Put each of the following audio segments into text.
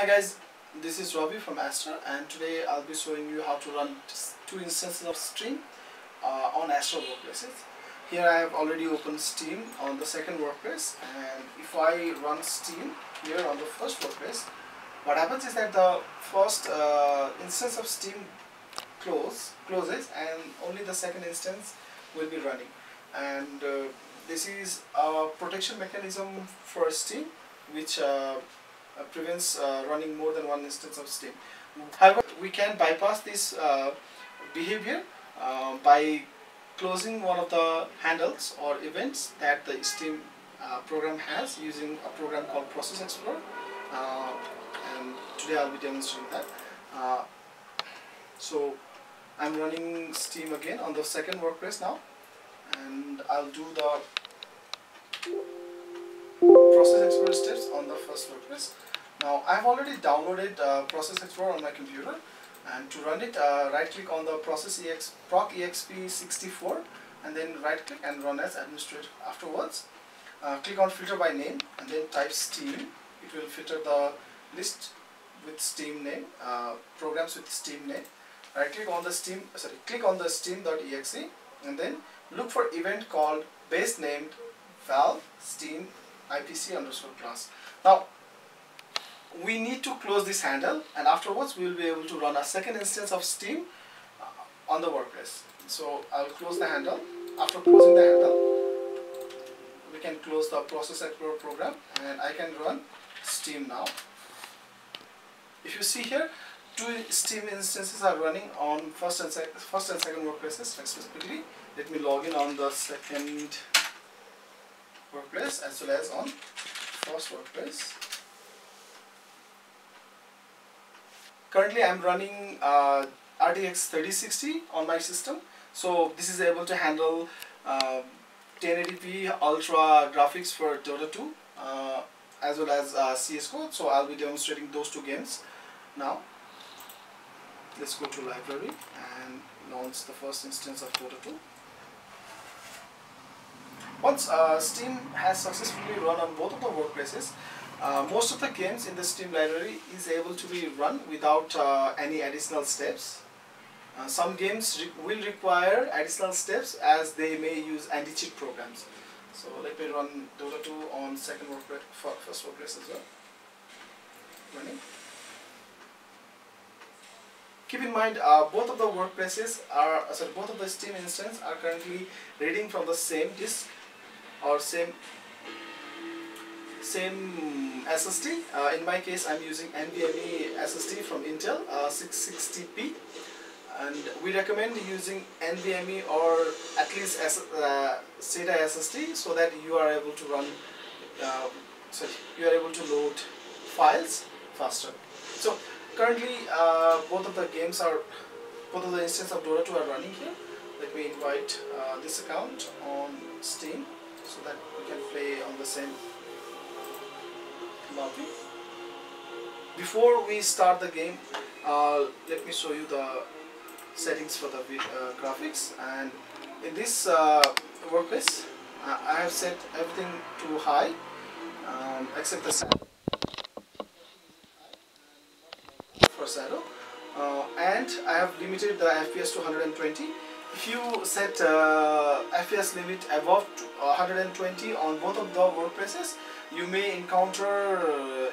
Hi guys, this is Robbie from ASTER and today I'll be showing you how to run two instances of Steam uh, on ASTER workplaces. Here I have already opened Steam on the second workplace and if I run Steam here on the first workplace, what happens is that the first uh, instance of Steam close, closes and only the second instance will be running and uh, this is a protection mechanism for Steam which uh, prevents uh, running more than one instance of Steam. However, we can bypass this uh, behavior uh, by closing one of the handles or events that the Steam uh, program has using a program called Process Explorer uh, and today I'll be demonstrating that. Uh, so I'm running Steam again on the second workplace now and I'll do the Process Explorer on the first workplace. Now I've already downloaded uh, Process Explorer on my computer and to run it uh, right click on the process ex proc exp64 and then right click and run as administrator afterwards. Uh, click on filter by name and then type steam. It will filter the list with steam name, uh, programs with steam name. Right click on the steam, sorry, click on the steam.exe and then look for event called base named valve steam ipc underscore class. Now we need to close this handle and afterwards we will be able to run a second instance of steam uh, on the workplace. So I'll close the handle. After closing the handle we can close the process explorer program and I can run steam now. If you see here two steam instances are running on first and, first and second specifically. Let me log in on the second workplace as well as on first workplace currently I'm running uh, RTX 3060 on my system. So this is able to handle uh, 1080p ultra graphics for Dota 2 uh, as well as uh, CSGO so I'll be demonstrating those two games now. Let's go to library and launch the first instance of Dota 2 once uh, Steam has successfully run on both of the workplaces uh, most of the games in the Steam library is able to be run without uh, any additional steps. Uh, some games re will require additional steps as they may use anti-cheat programs. So let me run Dota 2 on second workplace, first workplace as well. Running. Keep in mind, uh, both of the workplaces are, sorry, both of the Steam instances are currently reading from the same disk or same same SSD. Uh, in my case, I'm using NVMe SSD from Intel, uh, 660p. And we recommend using NVMe or at least S uh, SATA SSD so that you are able to run, uh, so you are able to load files faster. So currently, uh, both of the games are, both of the instances of Dota 2 are running here. Let me invite uh, this account on Steam so that we can play on the same lobby. Before we start the game, uh, let me show you the settings for the uh, graphics. And in this uh, workplace I have set everything to high um, except the for shadow uh, and I have limited the FPS to 120 if you set uh, FPS limit above 120 on both of the workplaces you may encounter uh,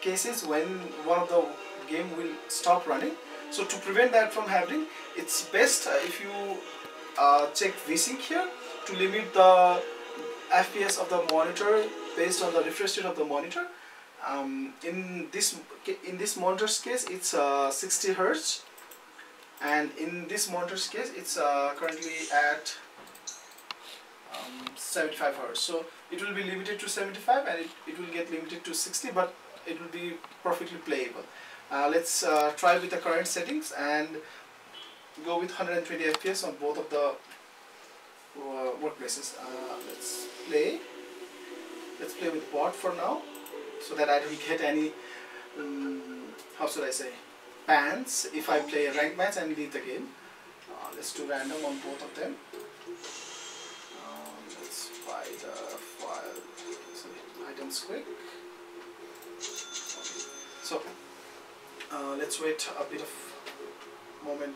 cases when one of the game will stop running. So to prevent that from happening it's best uh, if you uh, check vsync here to limit the fps of the monitor based on the refresh rate of the monitor. Um, in this in this monitor's case it's uh, 60 hertz and in this monitor's case it's uh, currently at um, 75 hertz. So it will be limited to 75 and it, it will get limited to 60 but it will be perfectly playable. Uh, let's uh, try with the current settings and go with 120 fps on both of the uh, workplaces. Uh, let's play. Let's play with bot for now so that I don't get any um, how should I say bans if I play a rank match and leave the game. Uh, let's do random on both of them. By the file. Sorry, items quick. So uh, let's wait a bit of moment.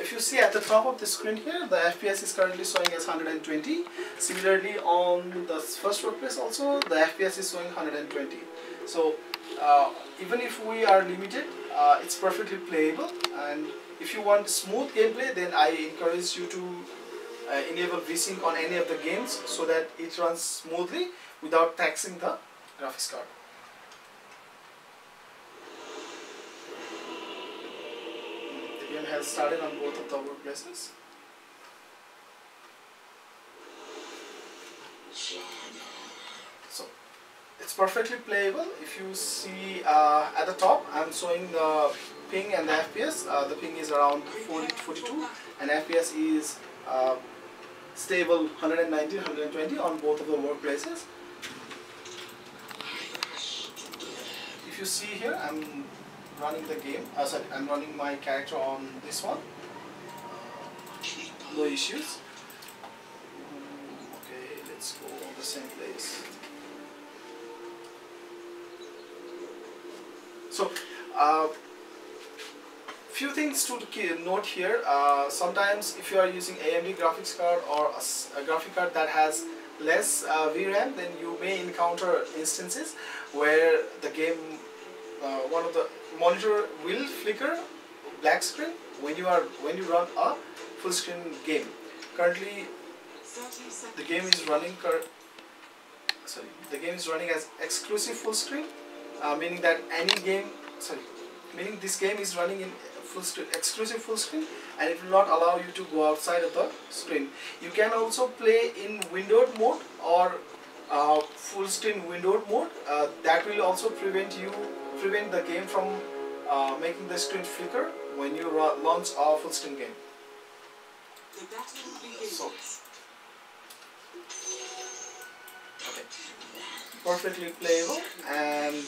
If you see at the top of the screen here the FPS is currently showing as 120 similarly on the first workplace also the FPS is showing 120 so uh, even if we are limited uh, it's perfectly playable and if you want smooth gameplay then I encourage you to uh, enable VSync on any of the games so that it runs smoothly without taxing the graphics card. The game has started on both of the workplaces. It's perfectly playable. If you see uh, at the top, I'm showing the ping and the FPS. Uh, the ping is around 40, 42 and FPS is uh, stable 190, 120 on both of the workplaces. If you see here, I'm running the game. Uh, sorry, I'm running my character on this one. No issues. Okay, let's go on the same place. So, uh, few things to note here. Uh, sometimes if you are using AMD graphics card or a, a graphic card that has less uh, VRAM, then you may encounter instances where the game, uh, one of the monitor will flicker black screen when you are when you run a full screen game. Currently, the game is running. sorry, the game is running as exclusive full screen, uh, meaning that any game, sorry, meaning this game is running in full screen, exclusive full screen and it will not allow you to go outside of the screen. You can also play in windowed mode or uh, full screen windowed mode. Uh, that will also prevent you, prevent the game from uh, making the screen flicker when you launch a full screen game. So, Perfectly playable and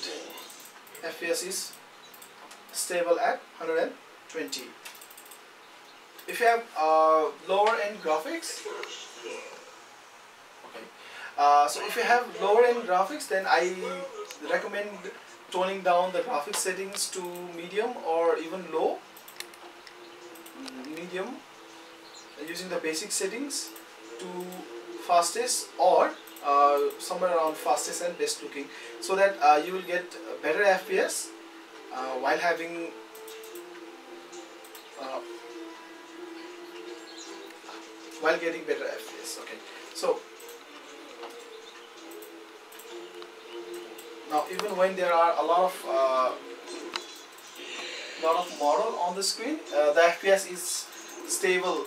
FPS is stable at 120. If you have uh, lower end graphics, okay. Uh, so if you have lower end graphics, then I recommend toning down the graphics settings to medium or even low. Medium, using the basic settings to fastest or uh, somewhere around fastest and best looking so that uh, you will get better FPS uh, while having uh, while getting better FPS okay. So now even when there are a lot of uh, lot of model on the screen uh, the FPS is stable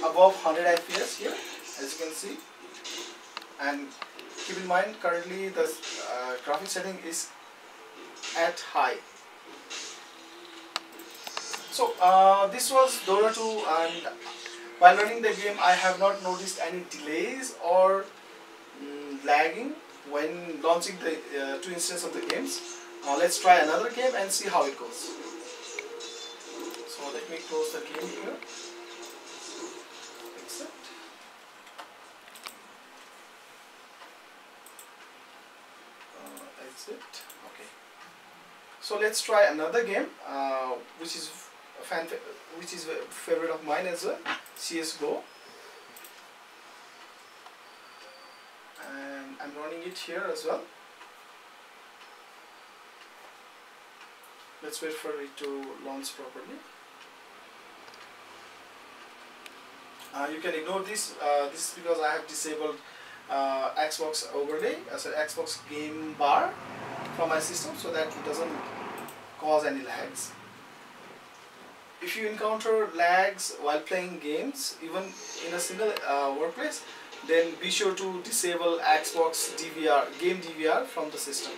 above 100 FPS here as you can see and keep in mind currently the uh, graphic setting is at high so uh, this was Dota 2 and while running the game I have not noticed any delays or mm, lagging when launching the uh, two instances of the games. Now let's try another game and see how it goes. So let me close the game here. Uh, exit. Okay. So let's try another game uh, which is a fan which is a favorite of mine as well, CSGO. And I'm running it here as well. Let's wait for it to launch properly. Uh, you can ignore this. Uh, this is because I have disabled uh, Xbox overlay as an Xbox game bar from my system so that it doesn't cause any lags if you encounter lags while playing games, even in a single uh, workplace, then be sure to disable Xbox DVR, game DVR from the system.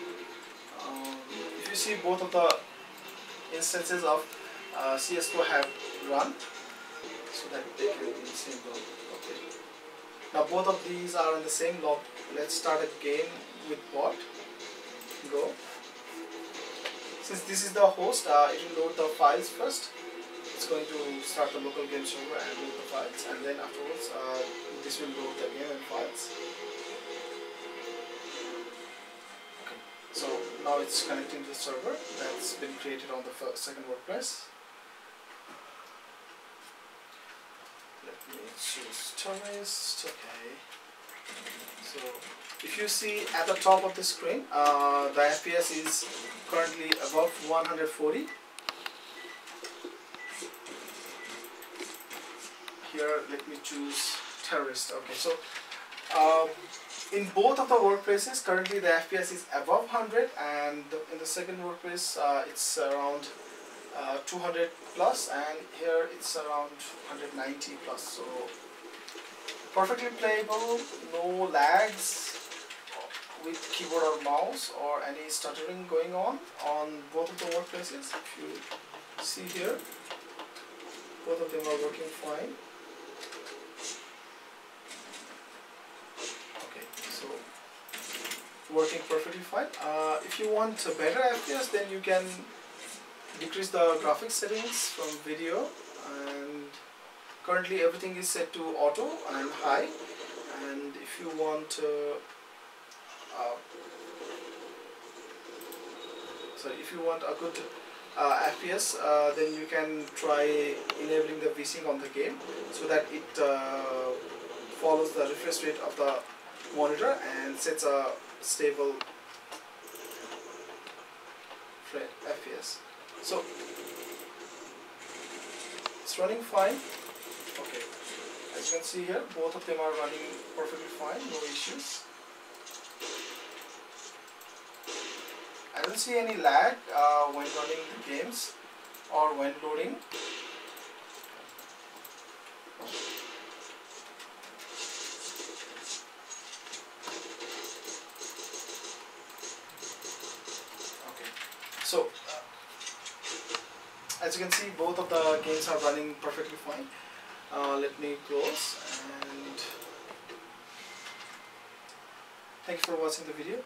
Um, if you see both of the instances of uh, CSGO have run, so that they can be log. Okay. Now both of these are in the same log. Let's start a game with bot. Go. Since this is the host, uh, it will load the files first it's going to start the local game server and load the files and then afterwards uh, this will load the game and files okay so now it's connecting to the server that's been created on the first, second workplace. Let me choose terrorist. Okay. So if you see at the top of the screen, uh, the FPS is currently above 140. Here, let me choose terrorist. Okay, so um, in both of the workplaces, currently the FPS is above 100, and in the second workplace, uh, it's around uh, 200 plus, and here it's around 190 plus. So perfectly playable, no lags with keyboard or mouse or any stuttering going on on both of the workplaces. If you see here, both of them are working fine. Okay, so working perfectly fine. Uh, if you want a better FPS, then you can decrease the graphics settings from video and currently everything is set to auto and high. And if you want uh, uh, if you want a good uh, FPS uh, then you can try enabling the VSync on the game so that it uh, follows the refresh rate of the monitor and sets a stable FPS so it's running fine. Okay. As you can see here both of them are running perfectly fine no issues. I don't see any lag uh, when running the games or when loading okay so as you can see both of the games are running perfectly fine. Uh, let me close and thank you for watching the video